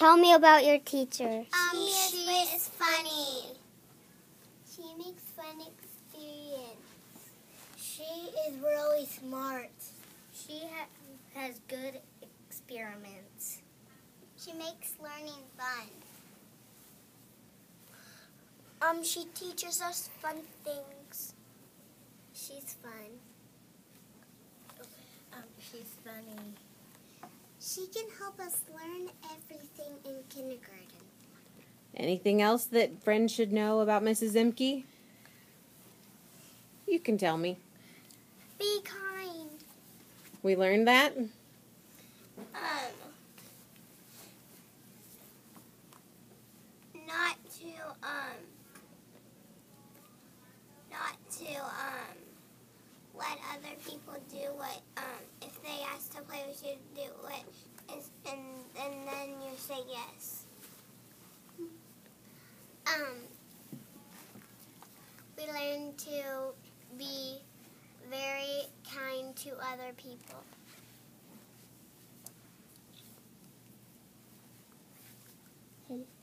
Tell me about your teacher. Um, she is funny. She makes fun experience. She is really smart. She ha- has good experiments. She makes learning fun. Um, she teaches us fun things. She's fun. Um, she's funny. She can help us learn everything in kindergarten. Anything else that friends should know about Mrs. Szymke? You can tell me. Be kind. We learned that? Um, not to um, not to um, let other people do what um, if they ask to play, we should do say yes. Um, we learn to be very kind to other people. Okay.